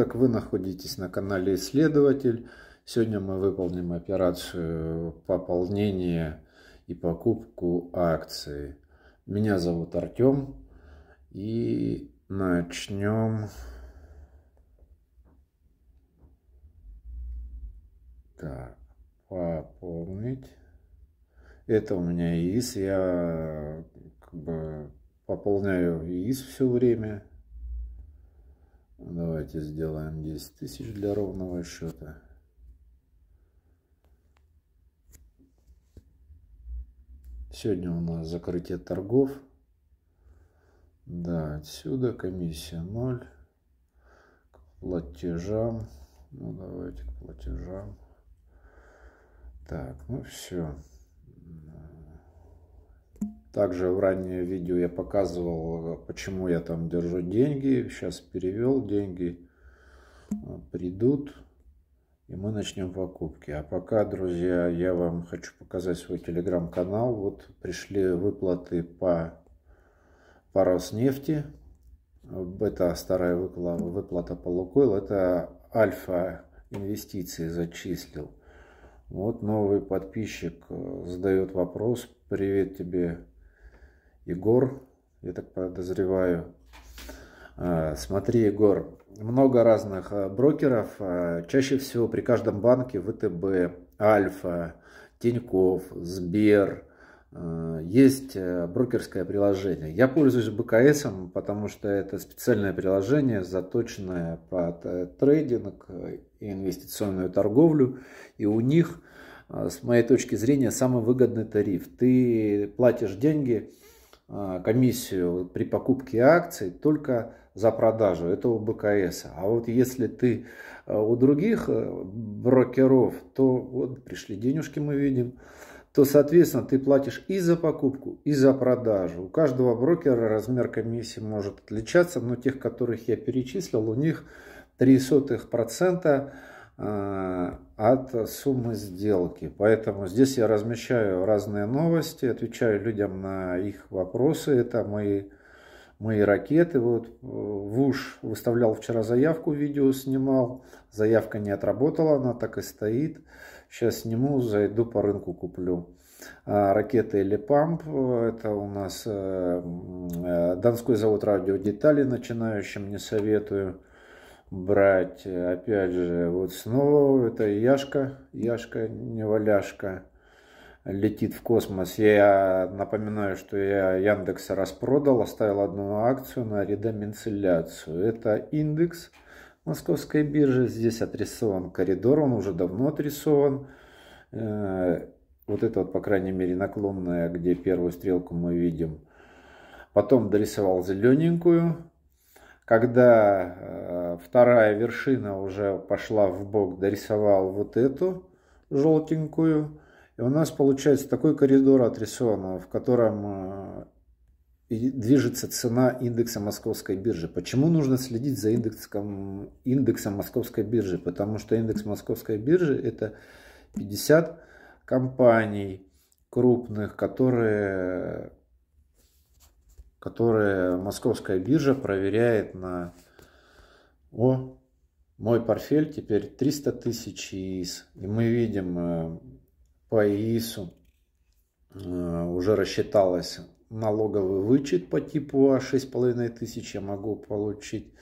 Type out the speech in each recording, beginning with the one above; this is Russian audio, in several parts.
Как вы находитесь на канале Исследователь, сегодня мы выполним операцию пополнения и покупку акций. Меня зовут Артем и начнем. Так, пополнить. Это у меня ИИС, я как бы пополняю ИИС все время. Давайте сделаем 10 тысяч для ровного счета. Сегодня у нас закрытие торгов. Да, отсюда комиссия 0. К платежам. Ну, давайте к платежам. Так, ну все. Также в раннее видео я показывал, почему я там держу деньги. Сейчас перевел деньги. Придут. И мы начнем покупки. А пока, друзья, я вам хочу показать свой телеграм-канал. Вот пришли выплаты по, по Роснефти. Это старая выплата, выплата по Лукойл. Это Альфа инвестиции зачислил. Вот новый подписчик задает вопрос. Привет тебе, Егор, я так подозреваю. А, смотри, Егор, много разных а, брокеров. А, чаще всего при каждом банке ВТБ, Альфа, Тиньков, Сбер. Есть брокерское приложение. Я пользуюсь БКС, потому что это специальное приложение, заточенное под э, трейдинг и инвестиционную торговлю. И у них, с моей точки зрения, самый выгодный тариф. Ты платишь деньги комиссию при покупке акций только за продажу этого БКС. А вот если ты а, у других э, брокеров, то вот пришли денежки мы видим, то, соответственно, ты платишь и за покупку, и за продажу. У каждого брокера размер комиссии может отличаться, но тех, которых я перечислил, у них 0,03% Э, от суммы сделки. Поэтому здесь я размещаю разные новости, отвечаю людям на их вопросы. Это мои, мои ракеты. Вот э, ВУШ выставлял вчера заявку, видео снимал. Заявка не отработала, она так и стоит. Сейчас сниму, зайду по рынку куплю. А, ракеты Элепамп, это у нас э, Донской завод радиодетали начинающим не советую брать. Опять же, вот снова это Яшка, Яшка, не валяшка, летит в космос. Я напоминаю, что я Яндекс распродал, оставил одну акцию на редоминциляцию. Это индекс московской биржи. Здесь отрисован коридор, он уже давно отрисован. Э, вот это вот, по крайней мере, наклонная, где первую стрелку мы видим. Потом дорисовал зелененькую, когда э, вторая вершина уже пошла в бок, дорисовал вот эту желтенькую. И у нас получается такой коридор отрисован, в котором э, движется цена индекса московской биржи. Почему нужно следить за индексом, индексом московской биржи? Потому что индекс московской биржи это 50 компаний крупных, которые которые московская биржа проверяет на... О, мой портфель теперь 300 тысяч ИИС. И мы видим э, по ИИСу э, уже рассчиталось налоговый вычет по типу А 6,5 тысяч я могу получить.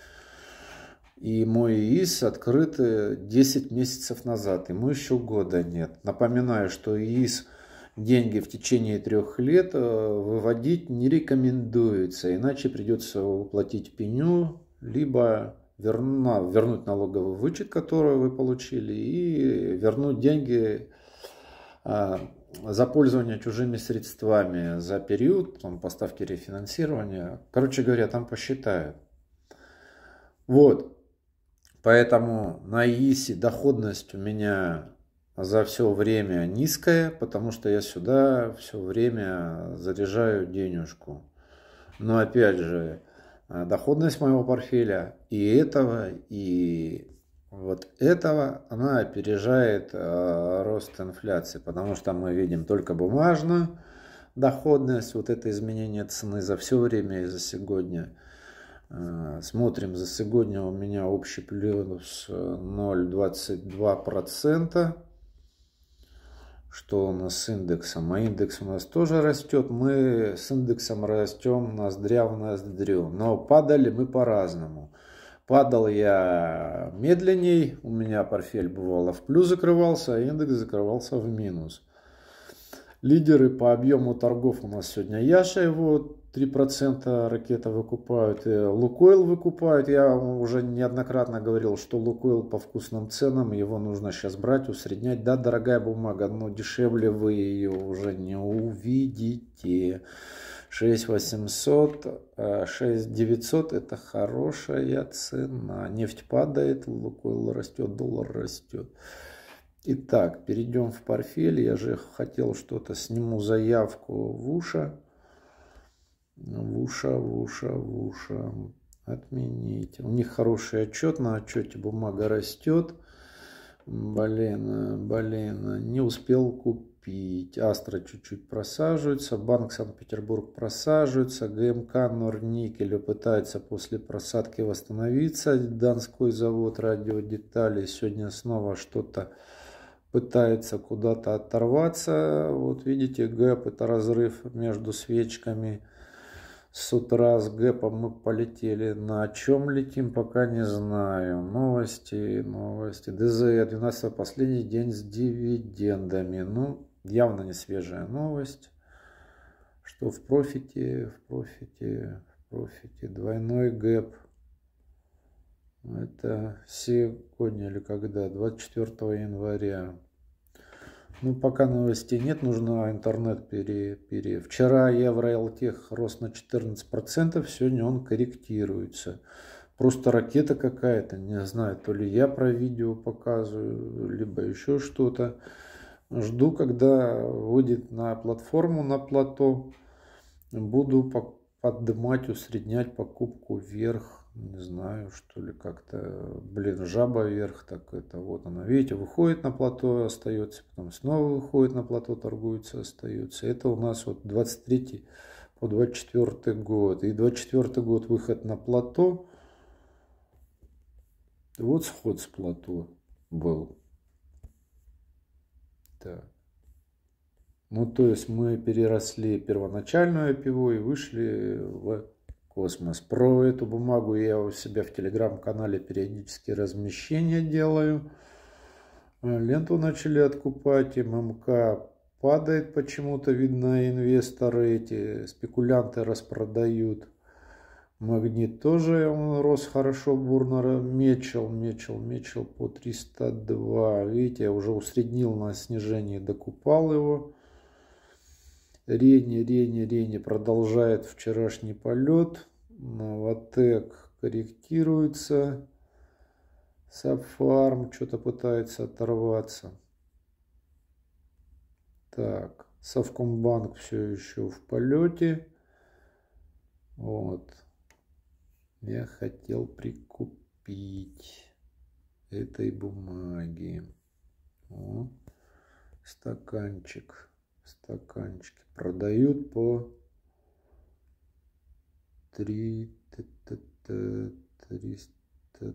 И мой ИИС открыт 10 месяцев назад, ему еще года нет. Напоминаю, что ИИС – деньги в течение трех лет э, выводить не рекомендуется, иначе придется уплатить пеню, либо верну, вернуть налоговый вычет, который вы получили, и вернуть деньги а, за пользование чужими средствами за период там, поставки рефинансирования. Короче говоря, там посчитают. Вот. Поэтому на ИИСе доходность у меня за все время низкая, потому что я сюда все время заряжаю денежку. Но опять же, э, доходность моего портфеля и этого, и вот этого, она опережает э, рост инфляции, потому что мы видим только бумажную доходность, вот это изменение цены за все время и за сегодня. Э, смотрим за сегодня у меня общий плюс 0,22%. Что у нас с индексом? А индекс у нас тоже растет. Мы с индексом растем ноздря в ноздрю. Но падали мы по-разному. Падал я медленней, у меня портфель бывало в плюс закрывался, а индекс закрывался в минус. Лидеры по объему торгов у нас сегодня Яша его 3% ракета выкупают, и Лукойл выкупают. Я уже неоднократно говорил, что Лукойл по вкусным ценам, его нужно сейчас брать, усреднять. Да, дорогая бумага, но дешевле вы ее уже не увидите. 6800, 6900 это хорошая цена. Нефть падает, Лукойл растет, доллар растет. Итак, перейдем в портфель. Я же хотел что-то, сниму заявку в УША. В УША, в УША, в УША. Отменить. У них хороший отчет, на отчете бумага растет. Блин, блин, не успел купить. Астра чуть-чуть просаживается, Банк Санкт-Петербург просаживается, ГМК Норникель пытается после просадки восстановиться. Донской завод радиодеталей сегодня снова что-то пытается куда-то оторваться. Вот видите, гэп это разрыв между свечками. С утра с гэпом мы полетели. На чем летим, пока не знаю. Новости, новости. ДЗ 12 последний день с дивидендами. Ну, явно не свежая новость, что в профите, в профите, в профите двойной гэп. Это сегодня или когда? 24 января. Ну, пока новостей нет, нужно интернет пере... пере... Вчера Евроэлтех рос на 14%, сегодня он корректируется. Просто ракета какая-то, не знаю, то ли я про видео показываю, либо еще что-то. Жду, когда выйдет на платформу, на плато. Буду поднимать, усреднять покупку вверх. Не знаю, что ли, как-то, блин, жаба вверх, так это вот она, видите, выходит на плато, остается, потом снова выходит на плато, торгуется, остается. Это у нас вот 23 по 24 год. И 24 год выход на плато. Вот сход с плато был. Так. Ну, то есть мы переросли первоначальную IPO и вышли в космос. Про эту бумагу я у себя в телеграм-канале периодически размещения делаю. Э, ленту начали откупать, ММК падает почему-то, видно, инвесторы эти, спекулянты распродают. Магнит тоже он рос хорошо, бурно мечел, мечел, мечел по 302. Видите, я уже усреднил на снижении, докупал его. Рени, Рени, Рени продолжает вчерашний полет. Новотек корректируется. Сафарм что-то пытается оторваться. Так, Совкомбанк все еще в полете. Вот я хотел прикупить этой бумаги. О, стаканчик. Стаканчики продают по 3 300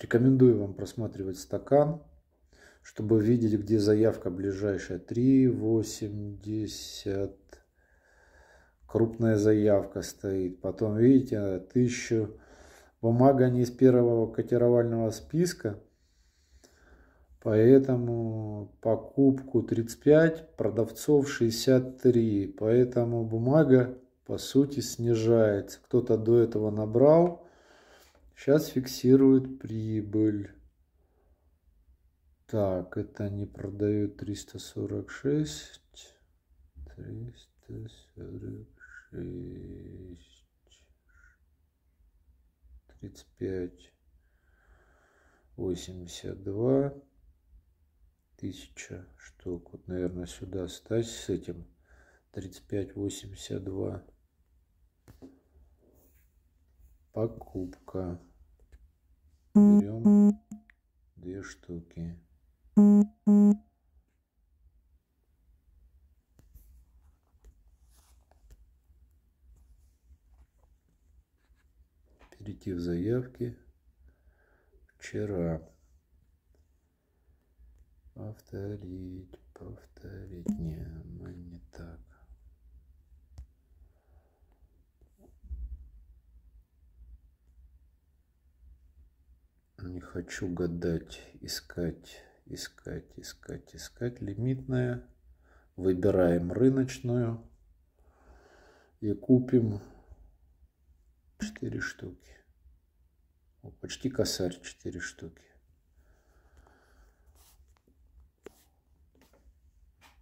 Рекомендую вам просматривать стакан, чтобы видеть, где заявка ближайшая. 3,80 крупная заявка стоит. Потом, видите, тысячу бумага не из первого котировального списка. Поэтому покупку 35, продавцов 63. Поэтому бумага по сути снижается. Кто-то до этого набрал, сейчас фиксирует прибыль. Так, это не продают 346. 346 шесть, тридцать тысяча штук. Вот, наверное, сюда стать с этим. Тридцать пять, восемьдесят два. Покупка. Берем две штуки. перейти в заявки. Вчера. Повторить, повторить. Не, ну не так. Не хочу гадать, искать, искать, искать, искать. Лимитная. Выбираем рыночную и купим 4 штуки. О, почти косарь 4 штуки.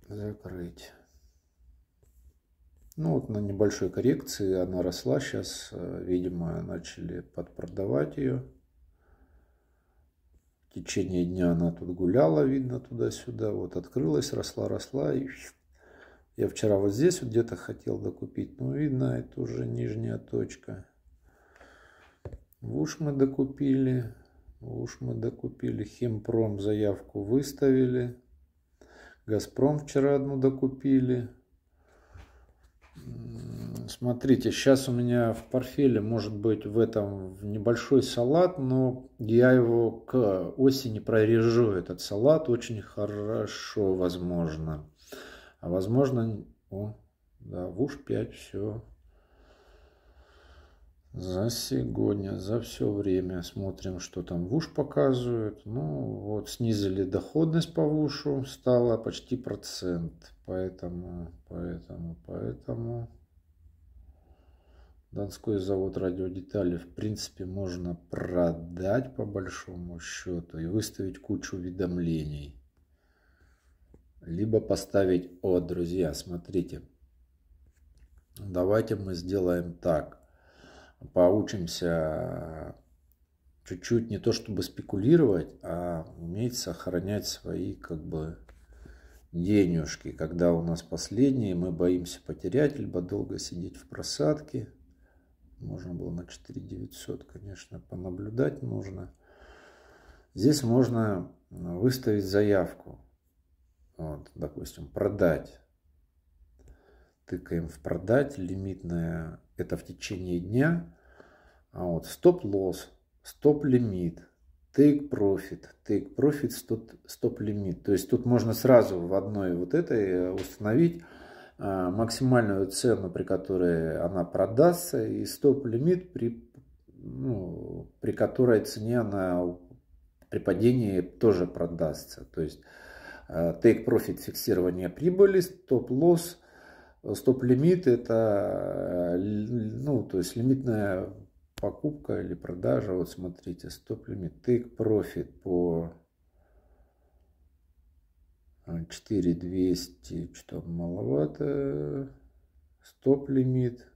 Закрыть. Ну вот на небольшой коррекции она росла. Сейчас, э, видимо, начали подпродавать ее. В течение дня она тут гуляла, видно, туда-сюда. Вот открылась, росла, росла и я вчера вот здесь вот где-то хотел докупить, но видно, это уже нижняя точка. В уж мы докупили, в уж мы докупили, Химпром заявку выставили. Газпром вчера одну докупили. Смотрите, сейчас у меня в портфеле может быть в этом небольшой салат, но я его к осени прорежу, этот салат, очень хорошо возможно. А возможно, о, да, в уж 5 все. За сегодня, за все время смотрим, что там в уж показывают. Ну, вот снизили доходность по ВУШу, стало почти процент. Поэтому, поэтому, поэтому... Донской завод радиодеталей в принципе можно продать по большому счету и выставить кучу уведомлений либо поставить «О, друзья, смотрите». Давайте мы сделаем так. Поучимся чуть-чуть не то чтобы спекулировать, а уметь сохранять свои как бы денежки. Когда у нас последние, мы боимся потерять, либо долго сидеть в просадке. Можно было на 4900, конечно, понаблюдать нужно. Здесь можно выставить заявку. Вот, допустим, продать. Тыкаем в продать, лимитная, это в течение дня. А вот стоп-лосс, стоп-лимит, take profit, take profit, стоп-лимит. То есть тут можно сразу в одной вот этой установить а, максимальную цену, при которой она продастся, и стоп-лимит, при, ну, при которой цене она при падении тоже продастся. То есть Э, take profit фиксирование прибыли, стоп-лосс, стоп-лимит это э, ну, то есть лимитная покупка или продажа. Вот смотрите, стоп-лимит, take profit по 4200, что маловато, стоп-лимит,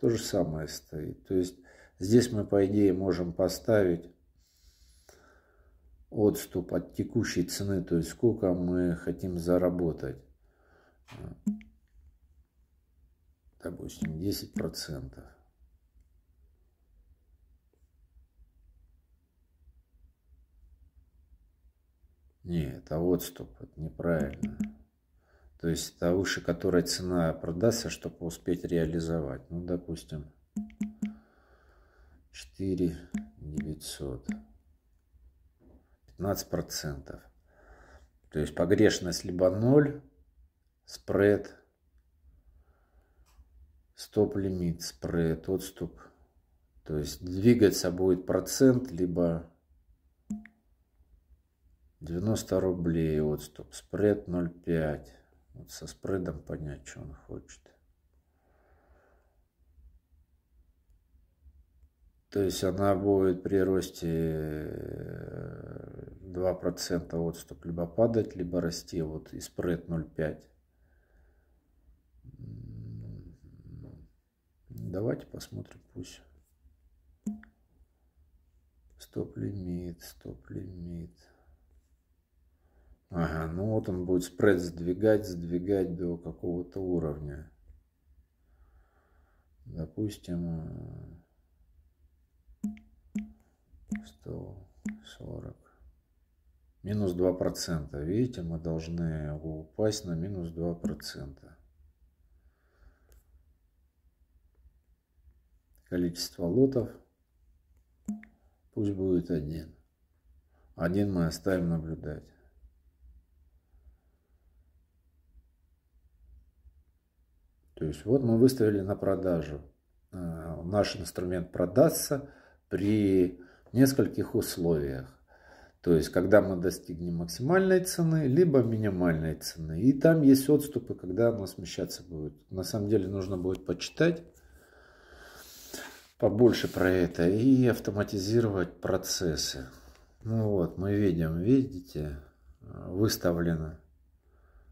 то же самое стоит. То есть здесь мы по идее можем поставить отступ от текущей цены, то есть сколько мы хотим заработать. Допустим, 10 процентов. Нет, это отступ, это неправильно. То есть это выше которой цена продастся, чтобы успеть реализовать. Ну, допустим, 4 900. 15%. То есть погрешность либо 0, спред, стоп-лимит, спред, отступ. То есть двигаться будет процент, либо 90 рублей отступ, спред 0,5. Вот со спредом понять, что он хочет. То есть она будет при росте 2% э, отступ либо падать, либо расти. Вот и спред 0,5. Давайте посмотрим, пусть. Стоп-лимит, стоп-лимит. Ага, ну вот он будет спред сдвигать, сдвигать до какого-то уровня. Допустим, 140. Минус 2%. Видите, мы должны упасть на минус 2%. Количество лотов Пусть будет один. Один мы оставим наблюдать. То есть вот мы выставили на продажу. Э, наш инструмент продастся при нескольких условиях. То есть, когда мы достигнем максимальной цены, либо минимальной цены. И там есть отступы, когда оно смещаться будет. На самом деле нужно будет почитать побольше про это и автоматизировать процессы. Ну вот, мы видим, видите, выставлено,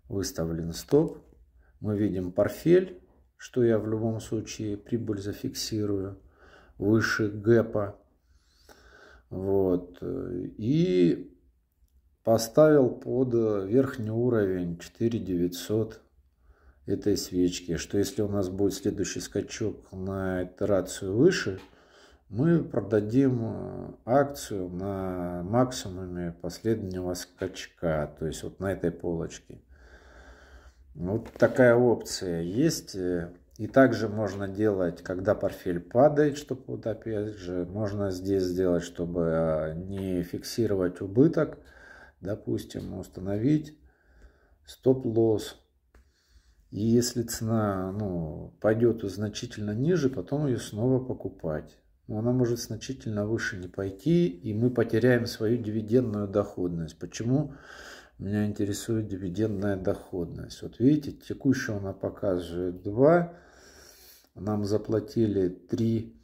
выставлен стоп. Мы видим портфель, что я в любом случае прибыль зафиксирую выше гэпа. Вот. И поставил под верхний уровень 4900 этой свечки, что если у нас будет следующий скачок на итерацию выше, мы продадим э, акцию на максимуме последнего скачка, то есть вот на этой полочке. Вот такая опция есть. И также можно делать, когда портфель падает, чтобы вот опять же, можно здесь сделать, чтобы э, не фиксировать убыток. Допустим, установить стоп-лосс и если цена ну, пойдет значительно ниже, потом ее снова покупать. Но она может значительно выше не пойти, и мы потеряем свою дивидендную доходность. Почему меня интересует дивидендная доходность? Вот видите, текущая она показывает 2. Нам заплатили 3,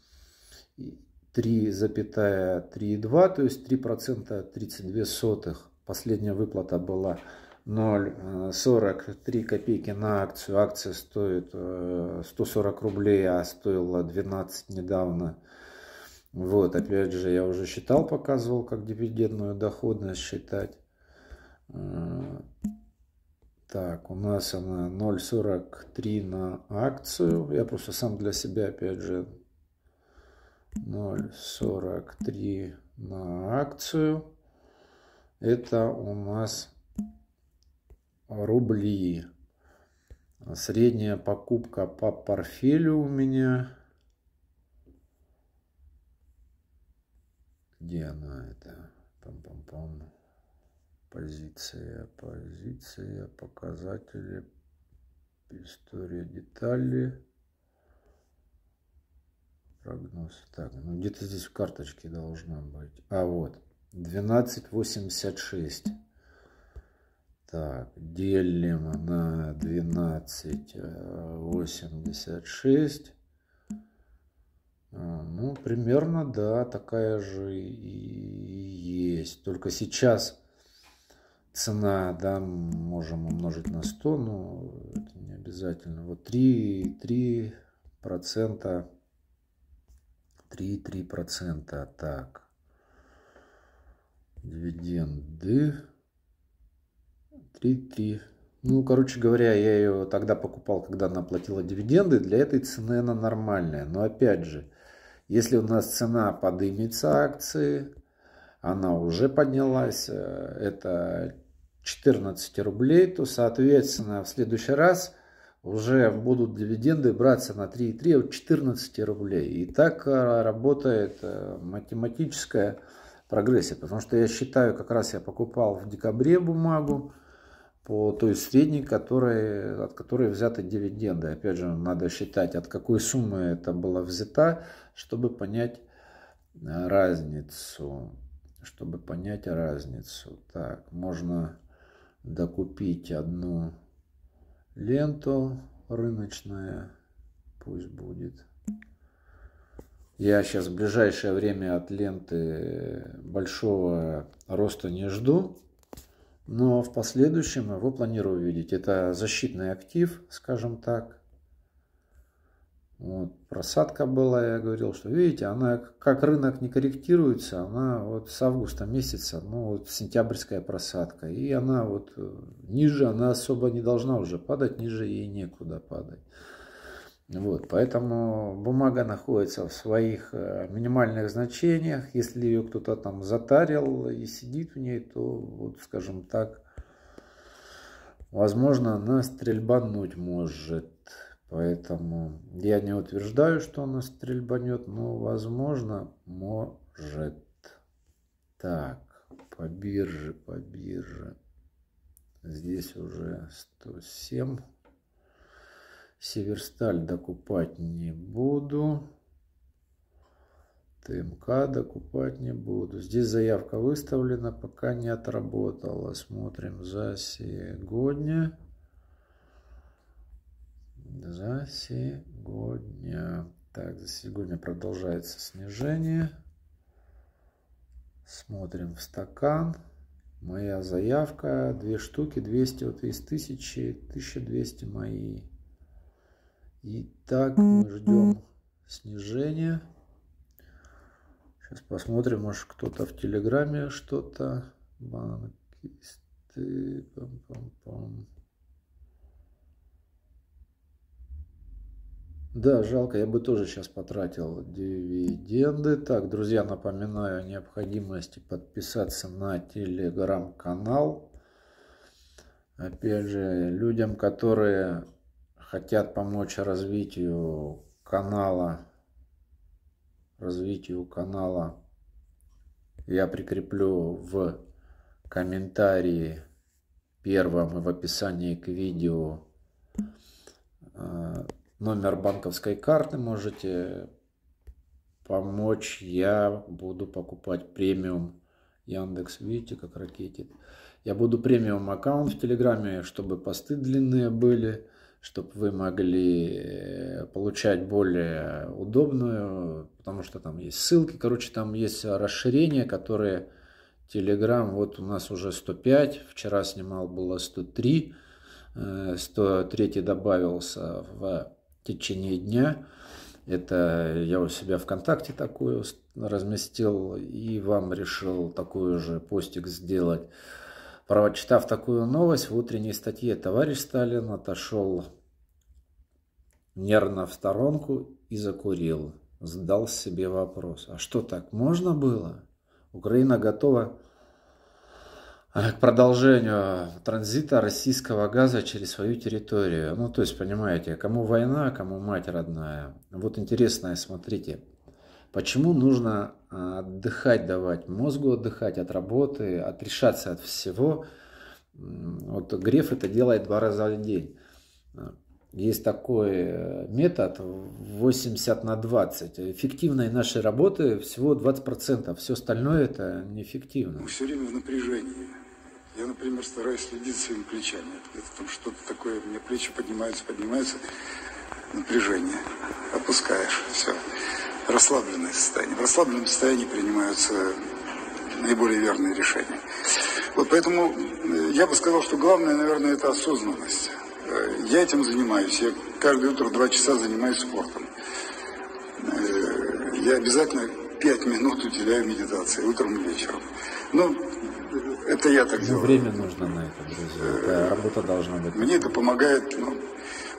3,32, то есть 3% 32 сотых. Последняя выплата была 0,43 копейки на акцию. Акция стоит 140 э, рублей, а стоила 12 недавно. Вот, опять же, я уже считал, показывал, как дивидендную доходность считать. Э, так, у нас она 0,43 на акцию. Я просто сам для себя, опять же, 0,43 на акцию. Это у нас рубли. Средняя покупка по портфелю у меня. Где она это? Пам-пам-пам. Позиция, позиция, показатели, история, детали. Прогноз. Так, ну где-то здесь в карточке должна быть. А вот, 1286. Так, делим на 12,86. А, ну, примерно, да, такая же и есть. Только сейчас цена, да, можем умножить на 100, но это не обязательно. Вот 3, 3 процента, 3, 3 процента, так. Дивиденды 3,3. Ну, короче говоря, я ее тогда покупал, когда она платила дивиденды. Для этой цены она нормальная. Но опять же, если у нас цена подымется акции, она уже поднялась, э, это 14 рублей, то, соответственно, в следующий раз уже будут дивиденды браться на 3,3 от 14 рублей. И так э, работает э, математическая прогрессия. Потому что я считаю, как раз я покупал в декабре бумагу, по той средней, которой, от которой взяты дивиденды. Опять же, надо считать, от какой суммы это было взято, чтобы понять разницу. Чтобы понять разницу. Так, можно докупить одну ленту рыночная. Пусть будет. Я сейчас в ближайшее время от ленты большого роста не жду. Но в последующем его планирую увидеть. Это защитный актив, скажем так. Вот, просадка была, я говорил, что видите, она как рынок не корректируется, она вот с августа месяца, ну вот сентябрьская просадка, и она вот э, ниже, она особо не должна уже падать, ниже ей некуда падать. Вот, поэтому бумага находится в своих э, минимальных значениях. Если ее кто-то там затарил и сидит в ней, то, вот, скажем так, возможно, она стрельбануть может. Поэтому я не утверждаю, что она стрельбанет, но, возможно, может. Так, по бирже, по бирже. Здесь уже 107. Северсталь докупать не буду. ТМК докупать не буду. Здесь заявка выставлена, пока не отработала. Смотрим за сегодня. За сегодня. Так, за сегодня продолжается снижение. Смотрим в стакан. Моя заявка, две штуки, 200 вот из 1000, 1200 мои. Итак, мы ждем снижения. Сейчас посмотрим, может кто-то в Телеграме что-то. Банкисты. Пам -пам -пам. Да, жалко, я бы тоже сейчас потратил дивиденды. Так, друзья, напоминаю о необходимости подписаться на телеграм-канал. Опять же, людям, которые хотят помочь развитию канала, развитию канала, я прикреплю в комментарии первом и в описании к видео э, номер банковской карты можете помочь. Я буду покупать премиум Яндекс. Видите, как ракетит. Я буду премиум аккаунт в Телеграме, чтобы посты длинные были, чтобы вы могли э, получать более удобную, потому что там есть ссылки. Короче, там есть расширения, которые Телеграм, вот у нас уже 105, вчера снимал было 103, 103 э, добавился в в течение дня. Это я у себя ВКонтакте такую разместил и вам решил такой же постик сделать. Прочитав такую новость в утренней статье, товарищ Сталин отошел нервно в сторонку и закурил. Задал себе вопрос, а что так можно было? Украина готова к продолжению транзита российского газа через свою территорию. Ну, то есть, понимаете, кому война, кому мать родная. Вот интересное, смотрите, почему нужно а, отдыхать давать, мозгу отдыхать от работы, отрешаться от всего. Вот Греф это делает два раза в день. Есть такой э, метод 80 на 20. Эффективной нашей работы всего 20%. Все остальное это неэффективно. Все время в напряжении. Я, например, стараюсь следить за своими плечами. Это там что-то такое, у меня плечи поднимаются, поднимаются, напряжение. Опускаешь, все. Расслабленное состояние. В расслабленном состоянии принимаются наиболее верные решения. Вот поэтому э, я бы сказал, что главное, наверное, это осознанность. Э, я этим занимаюсь. Я каждое утро два часа занимаюсь спортом. Э, я обязательно пять минут уделяю медитации утром и вечером. Ну, это я так ну, делаю. Время нужно на это, друзья. Это работа должна быть. Мне это помогает ну,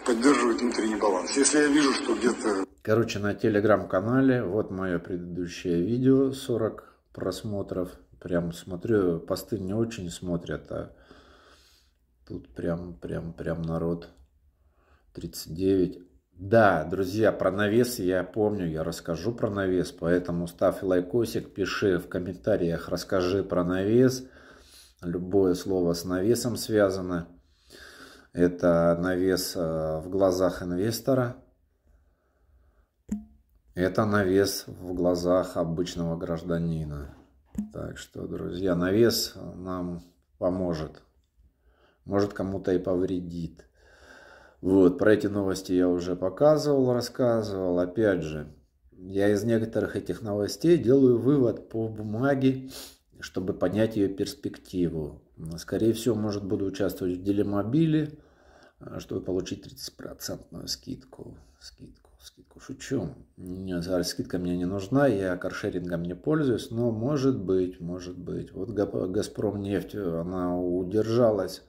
поддерживать внутренний баланс. Если я вижу, что где-то... Короче, на телеграм-канале, вот мое предыдущее видео, 40 просмотров. Прям смотрю, посты не очень смотрят, а тут прям, прям, прям народ 39. Да, друзья, про навес я помню, я расскажу про навес, поэтому ставь лайкосик, пиши в комментариях, расскажи про навес. Любое слово с навесом связано. Это навес э, в глазах инвестора. Это навес в глазах обычного гражданина. Так что, друзья, навес нам поможет. Может, кому-то и повредит. Вот, про эти новости я уже показывал, рассказывал. Опять же, я из некоторых этих новостей делаю вывод по бумаге, чтобы понять ее перспективу. Скорее всего, может, буду участвовать в делимобиле, э, чтобы получить 30% скидку. Скидку, скидку. Шучу. Скидка мне не нужна, я каршерингом не пользуюсь, но может быть, может быть. Вот Газпром нефть, она удержалась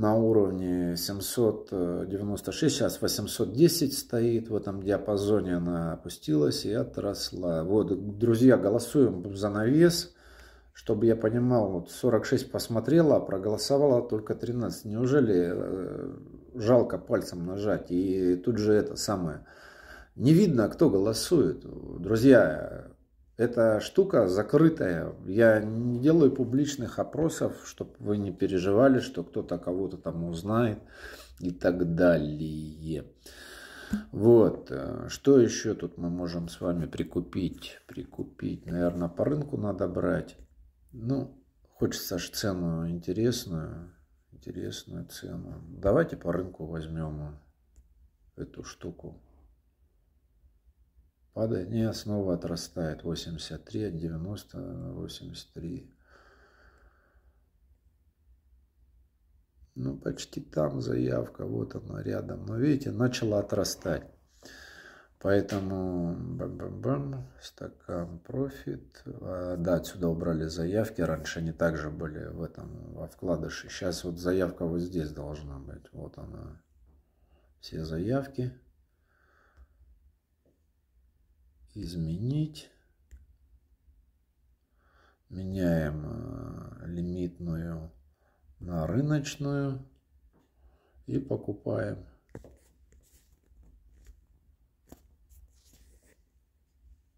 на уровне 796, сейчас 810 стоит, в этом диапазоне она опустилась и отросла. Вот, друзья, голосуем за навес чтобы я понимал, вот 46 посмотрела, а проголосовала только 13. Неужели э, жалко пальцем нажать? И тут же это самое. Не видно, кто голосует. Друзья, эта штука закрытая. Я не делаю публичных опросов, чтобы вы не переживали, что кто-то кого-то там узнает и так далее. Вот, что еще тут мы можем с вами прикупить? Прикупить, наверное, по рынку надо брать. Ну, хочется аж цену интересную, интересную цену. Давайте по рынку возьмем эту штуку. Падает, не, снова отрастает. 83 от 90 на 83. Ну, почти там заявка, вот она рядом. Но видите, начала отрастать. Поэтому бам-бам-бам, стакан профит. А, да, отсюда убрали заявки. Раньше они также были в этом, во вкладыше. Сейчас вот заявка вот здесь должна быть. Вот она. Все заявки изменить. Меняем э, лимитную на рыночную и покупаем.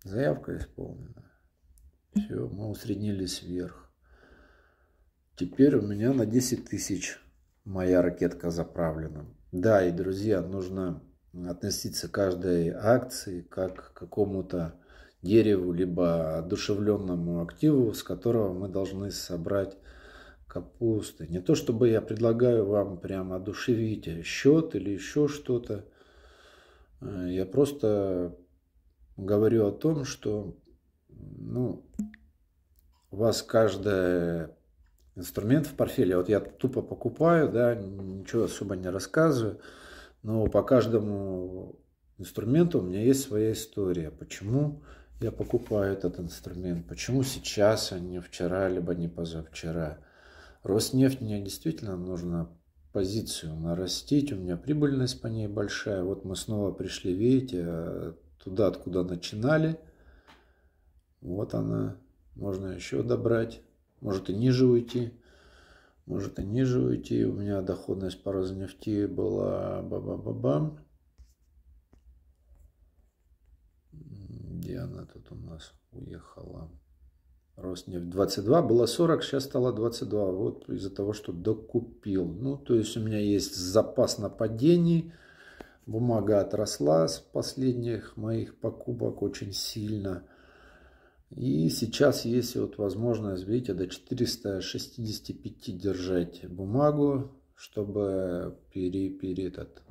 Заявка исполнена. Все, мы усреднились вверх. Теперь у меня на 10 тысяч моя ракетка заправлена. Да, и, друзья, нужно относиться к каждой акции как к какому-то дереву, либо одушевленному активу, с которого мы должны собрать капусты. Не то чтобы я предлагаю вам прямо одушевить счет или еще что-то. Э, я просто говорю о том, что ну, у вас каждый инструмент в портфеле, вот я тупо покупаю, да, ничего особо не рассказываю, но по каждому инструменту у меня есть своя история. Почему я покупаю этот инструмент? Почему сейчас, а не вчера, либо не позавчера? Роснефть мне действительно нужно позицию нарастить. У меня прибыльность по ней большая. Вот мы снова пришли, видите, туда, откуда начинали. Вот она. Можно еще добрать. Может и ниже уйти может и ниже уйти. У меня доходность по Роснефти была ба-ба-ба-бам. Где она тут у нас уехала? Роснефть 22, было 40, сейчас стало 22. Вот из-за того, что докупил. Ну, то есть у меня есть запас на падении. Бумага отросла с последних моих покупок очень сильно. И сейчас есть вот возможность, видите, до 465 держать бумагу, чтобы пере, пере этот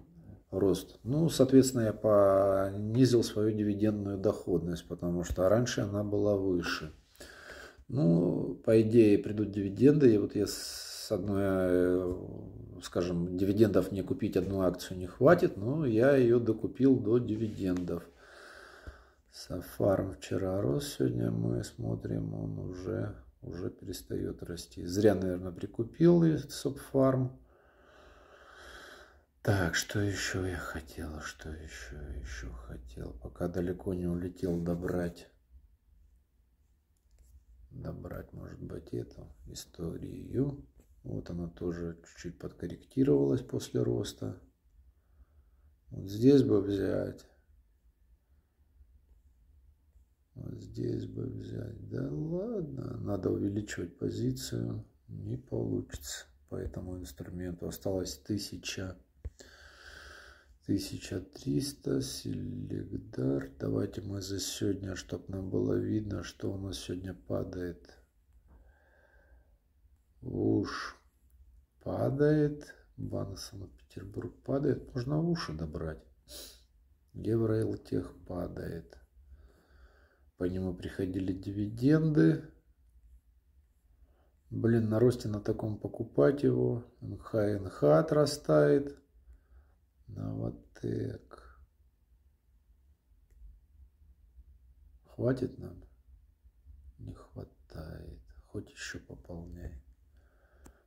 рост. Ну, соответственно, я понизил свою дивидендную доходность, потому что раньше она была выше. Ну, по идее, придут дивиденды, и вот я с одной, скажем, дивидендов не купить одну акцию не хватит, но я ее докупил до дивидендов. Сафарм вчера рос, сегодня мы смотрим, он уже, уже перестает расти. Зря, наверное, прикупил и Субфарм. Так, что еще я хотел, что еще, еще хотел, пока далеко не улетел добрать. Добрать, может быть, эту историю. Вот она тоже чуть-чуть подкорректировалась после роста. Вот здесь бы взять. Вот здесь бы взять. Да ладно, надо увеличивать позицию. Не получится по этому инструменту. Осталось 1000. 1300 селегдар. Давайте мы за сегодня, чтобы нам было видно, что у нас сегодня падает. Уж падает. Банк Санкт-Петербург падает. Можно уши добрать. Евроэлтех падает. По нему приходили дивиденды. Блин, на росте на таком покупать его. НХ НХ отрастает. Новотек. Хватит нам? Не хватает. Хоть еще пополняй.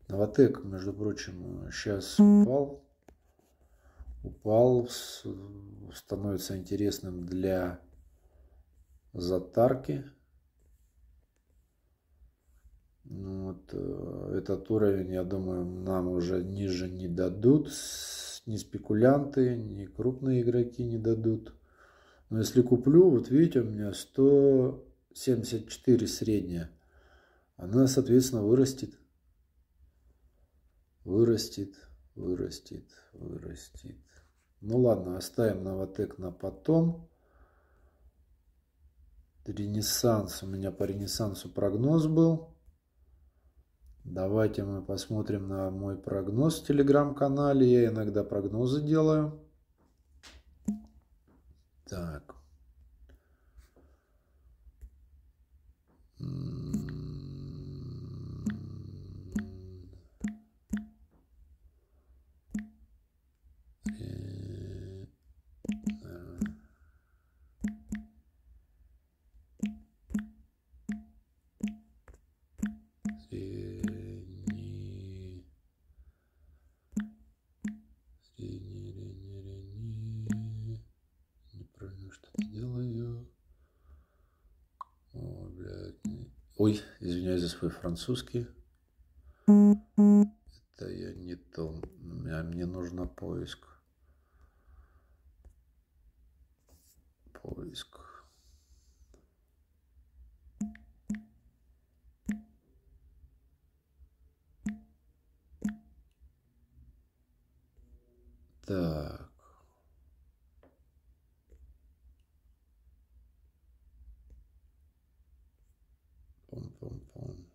Новотек, между прочим, сейчас упал. Упал. Становится интересным для затарки. Ну вот, э, этот уровень, я думаю, нам уже ниже не дадут. Ни спекулянты, ни крупные игроки не дадут. Но если куплю, вот видите, у меня 100 74 средняя, она, соответственно, вырастет. Вырастет, вырастет, вырастет. Ну ладно, оставим Новотек на потом. Ренессанс. У меня по Ренессансу прогноз был. Давайте мы посмотрим на мой прогноз в телеграм-канале. Я иногда прогнозы делаю. Так. Ой, извиняюсь за свой французский. Это я не то. А мне нужно поиск. Поиск. Так. Пом-пом-пом.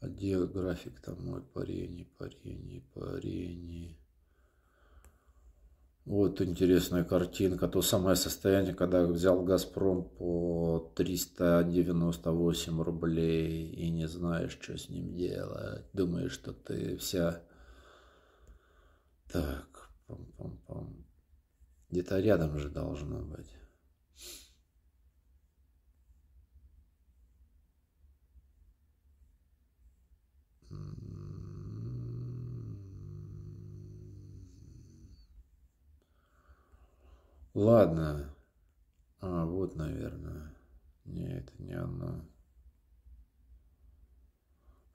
А где график там мой парение, парение, парение? Вот интересная картинка. То самое состояние, когда взял Газпром по 398 рублей и не знаешь, что с ним делать. Думаешь, что ты вся... Так, пом-пом-пом. Где-то рядом же должно быть. Ладно. А, вот, наверное. Не, это не оно.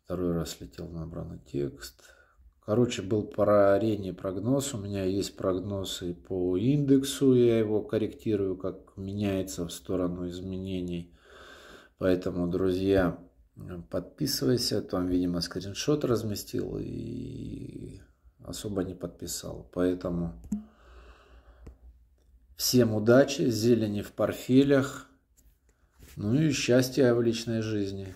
Второй раз летел набранный текст. Короче, был по арене прогноз. У меня есть прогнозы по индексу. Я его корректирую, как меняется в сторону изменений. Поэтому, друзья, подписывайся. Там, видимо, скриншот разместил и особо не подписал. Поэтому... Всем удачи, зелени в портфелях, ну и счастья в личной жизни.